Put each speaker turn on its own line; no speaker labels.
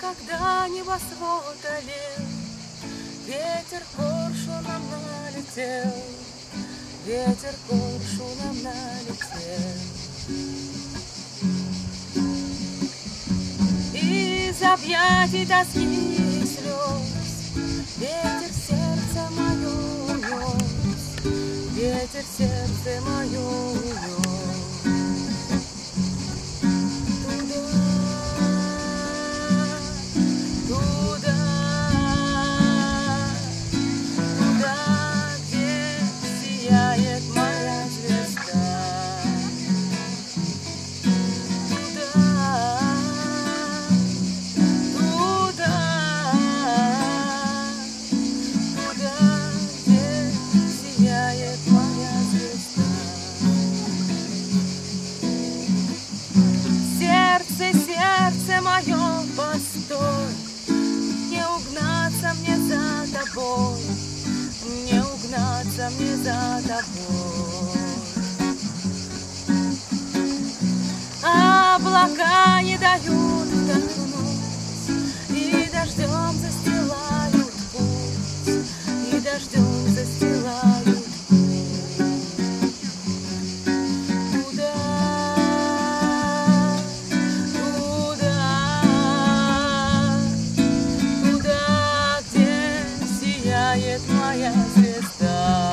Когда небосвод олел, Ветер коршуном налетел, Ветер коршуном налетел. Из объятий тоски и слез Ветер сердце мое унес, Ветер сердце мое своем постой. Не угнаться мне за тобой, не угнаться мне за тобой. Облака не дают вдохнуть, и дождем застилают путь, и дождем My no.